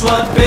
puso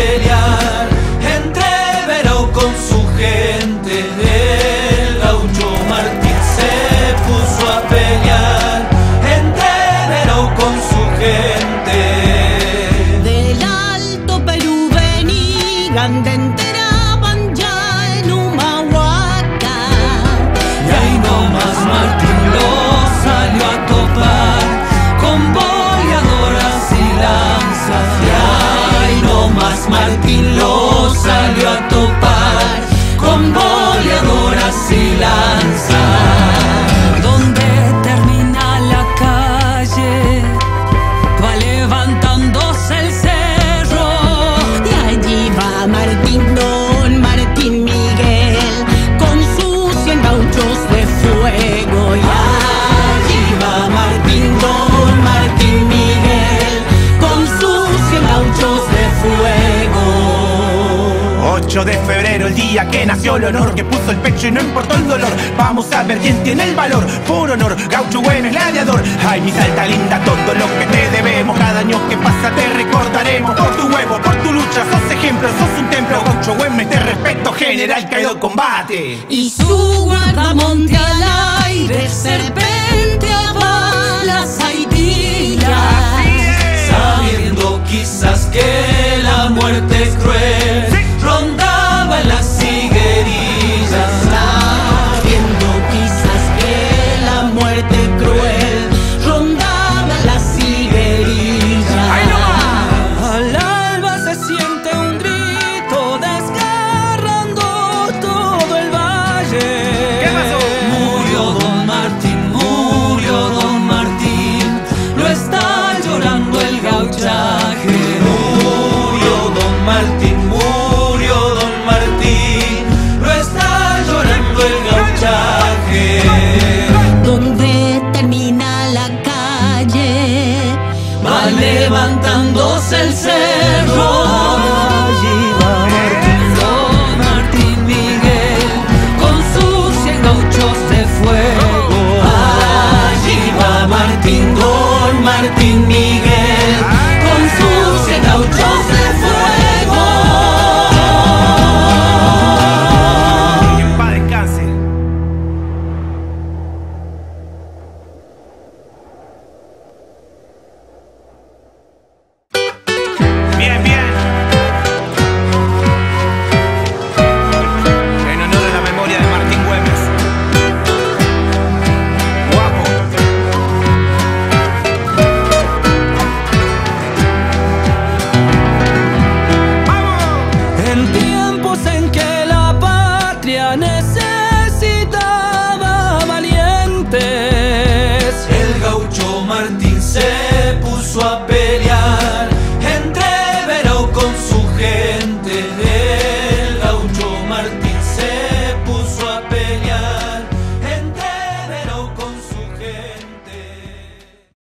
8 de febrero, el día que nació el honor, que puso el pecho y no importó el dolor. Vamos a ver quién tiene el valor, por honor, gaucho bueno es gladiador. Ay, mi salta linda, todo lo que te debemos. Cada año que pasa te recordaremos. Por tu huevo, por tu lucha, sos ejemplo, sos un templo. Gaucho bueno, te respeto, general caído al combate. Y su guardamonte al aire, serpente a balas y Sabiendo quizás que la muerte es cruel, Martín murió don Martín, lo está llorando el gauchaje. Donde termina la calle, va levantándose el ser. en que la patria necesitaba valientes. El gaucho Martín.